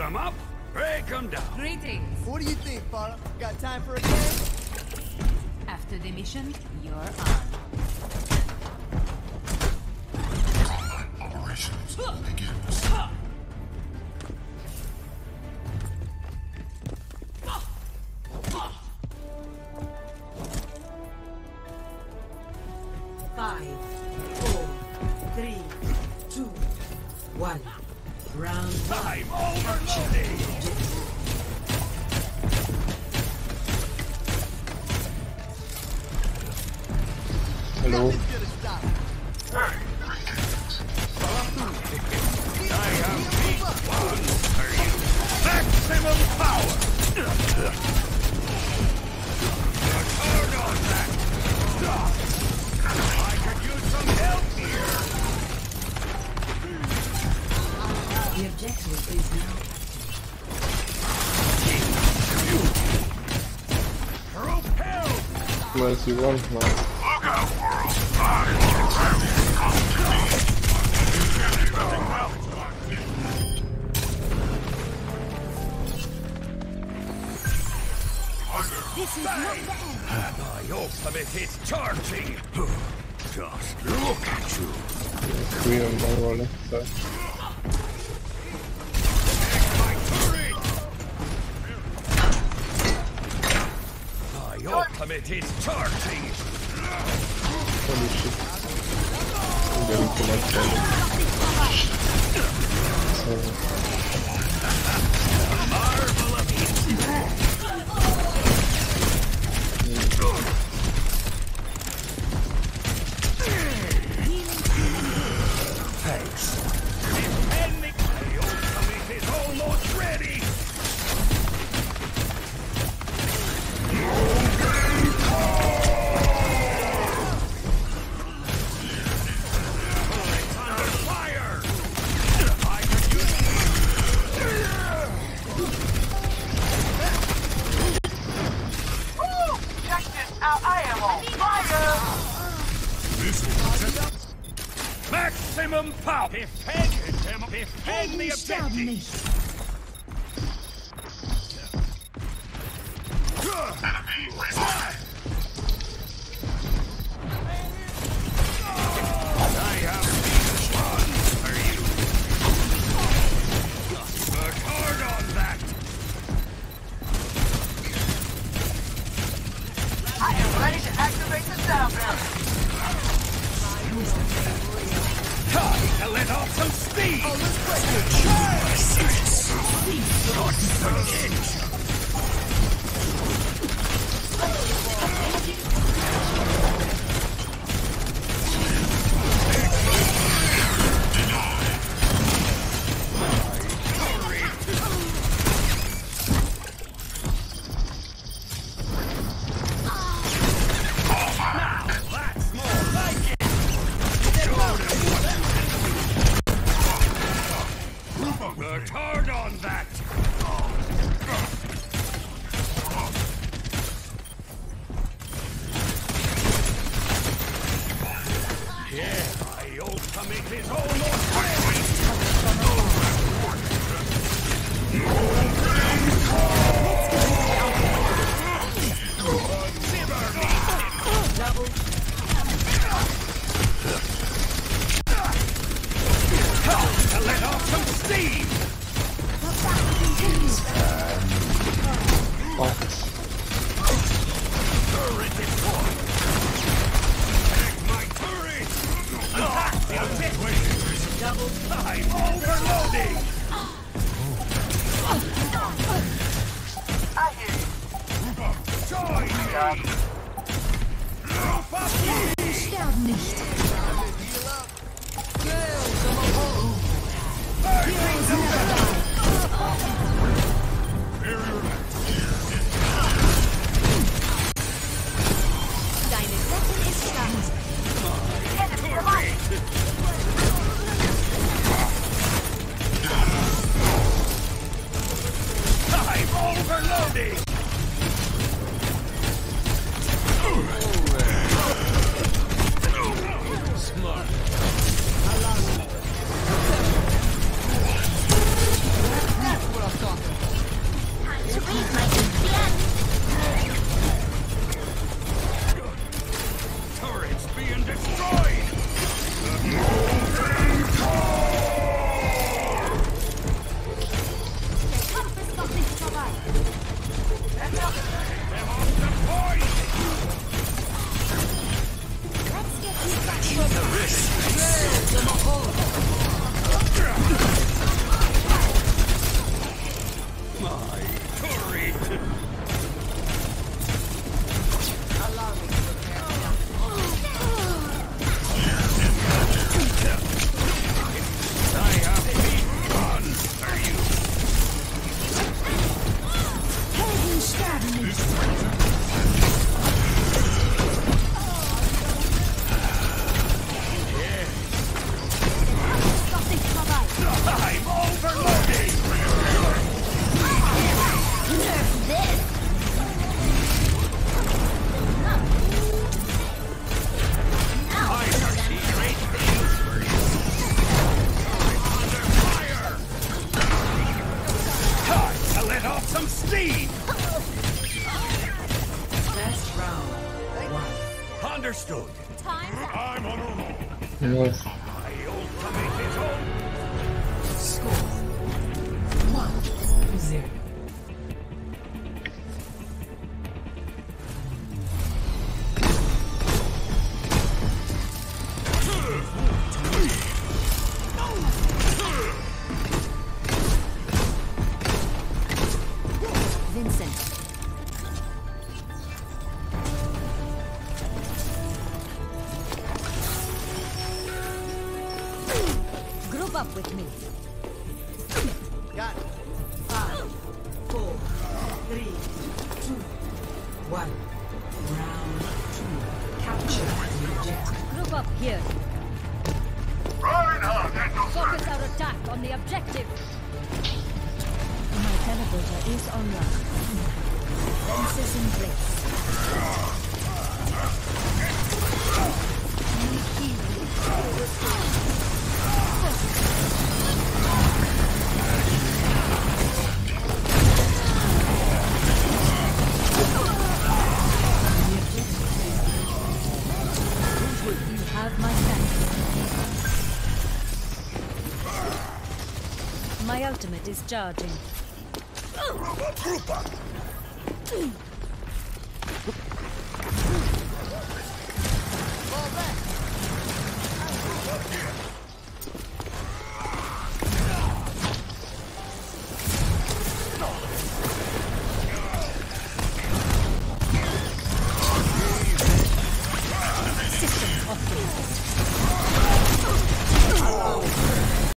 them up, break them down. Greetings. What do you think, Farah? Got time for a game? After the mission, you're on. Operations begins. Where's you want now? Look out, world! I This is not the end. My ultimate is charging. Just look at you. Queen ultimate is charging. Holy shit. I'm getting too much damage. So, Maximum power! Defend! Defend the objective! Ultimate is almost destroyed! Understood. Time's up. I'm on a roll. Yes. My ultimate is on. Score. One. Zero. One. Round two. Capture the objective. Group up here. Reinhardt Focus our attack on the objective. My teleporter is online. Fences in place. Ultimate is charging.